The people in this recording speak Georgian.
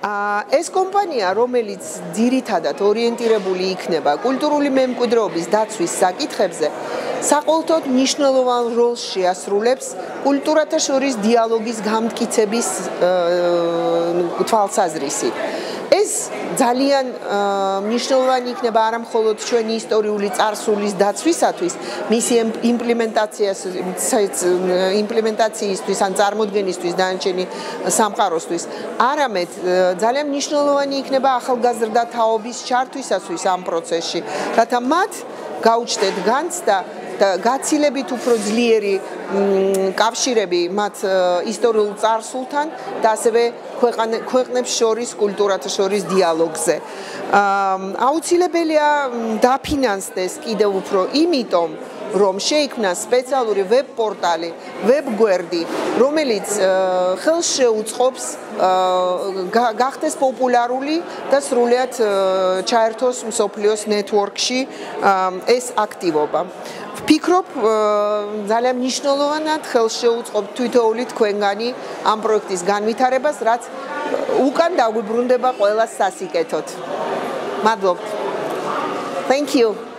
ეს კომპანია, რომელიც ძირითადად ორიენტირებული იქნება კულტურული მემკვიდრეობის დაცვის საკითხებზე, საყოველთაოდ მნიშვნელოვან როლს შეასრულებს კულტურათა შორის დიალოგის გამტკიცების თვალსაზრისით. ეს ძალიან მნიშვნელოვანი იქნება არა მხოლოდ ჩვენი ისტორიული წარსულის დაცვისათვის, მისი იმპლემენტაციას იმპლემენტაციისთვის ან წარმოქმნისთვის დანარჩენი სამყაროსთვის, არამედ ძალიან მნიშვნელოვანი იქნება ახალგაზრდა თაობის ჩართვისათვის ამ პროცესში, რათა მათ გაუჩნდეთ განცდა და გაცილებით უფრო ძლიერი კავშირები მათ ისტორიულ წარსულთან და ასევე ქვეყნებს შორის კულტურათა შორის დიალოგზე. აუცილებელია დაფინანსდეს კიდევ უფრო იმიტომ, რომ შეიქმნა სპეციალური ვებ-პორტალი, ვებ-გვერდი, რომელიც ხელს შეუწყობს გახდეს პოპულარული და სრულად ჩაერთოს მსოფლიოს ნეტვორკში ეს აქტივობა. ვფიქრობ ძალიან მნიშვნელოვნად ხელს შეუწყობ თვითოული თქვენგანი ამ პროექტის განვითარებას, რაც უკან დაგვიბრუნდება ყველა სასიკეთოდ. მადლობთ. Thank you.